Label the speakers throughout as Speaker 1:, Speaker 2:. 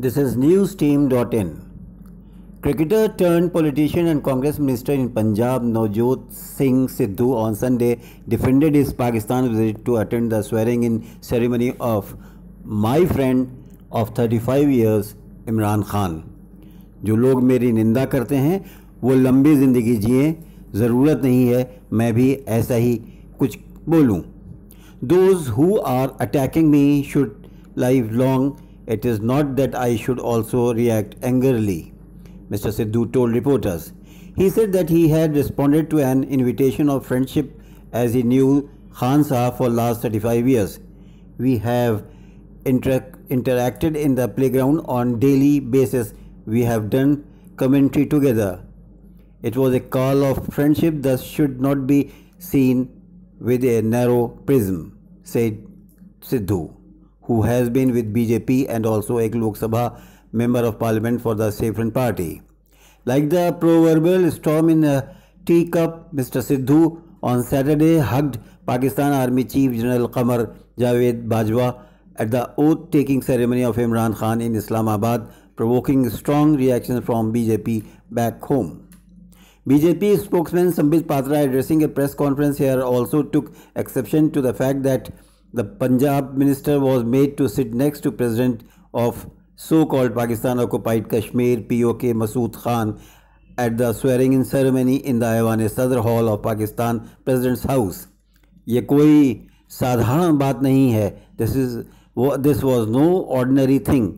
Speaker 1: This is news team dot in cricketer turn politician and Congress minister in Punjab Navjot Singh Sidhu on Sunday defended is Pakistan visit to attend the swearing in ceremony of my friend of thirty five years Imran Khan जो लोग मेरी निंदा करते हैं, वो लंबी ज़िंदगी जिये ज़रूरत नहीं है, मैं भी ऐसा ही कुछ बोलूँ। Those who are attacking me should life long it is not that I should also react angrily, Mr. Sidhu told reporters. He said that he had responded to an invitation of friendship as he knew Khan for last 35 years. We have inter- interacted in the playground on daily basis. We have done commentary together. It was a call of friendship that should not be seen with a narrow prism, said Sidhu who has been with BJP and also a Lok Sabha member of parliament for the Saffron party. Like the proverbial storm in a teacup, Mr. Sidhu on Saturday hugged Pakistan Army Chief General Qamar Javed Bajwa at the oath-taking ceremony of Imran Khan in Islamabad, provoking strong reactions from BJP back home. BJP spokesman Sambit Patra addressing a press conference here also took exception to the fact that the Punjab minister was made to sit next to president of so-called Pakistan-occupied Kashmir POK Masood Khan at the swearing-in ceremony in the Aiwan Sadr Hall of Pakistan President's House. ये कोई साधारण बात नहीं है This is this was no ordinary thing.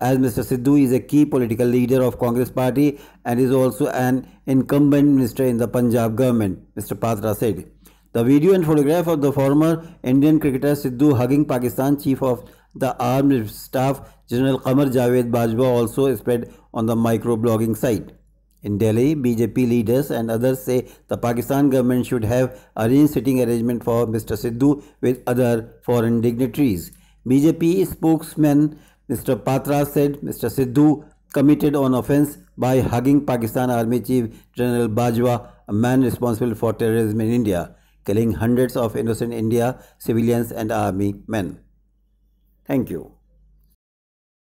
Speaker 1: As Mr. Sidhu is a key political leader of Congress party and is also an incumbent minister in the Punjab government, Mr. Patra said. The video and photograph of the former Indian cricketer Sidhu hugging Pakistan chief of the armed staff General Qamar Javed Bajwa also spread on the microblogging site. In Delhi, BJP leaders and others say the Pakistan government should have arranged sitting arrangement for Mr. Sidhu with other foreign dignitaries. BJP spokesman Mr. Patra said Mr. Sidhu committed on offence by hugging Pakistan Army Chief General Bajwa, a man responsible for terrorism in India killing hundreds of innocent India civilians and army men. Thank you.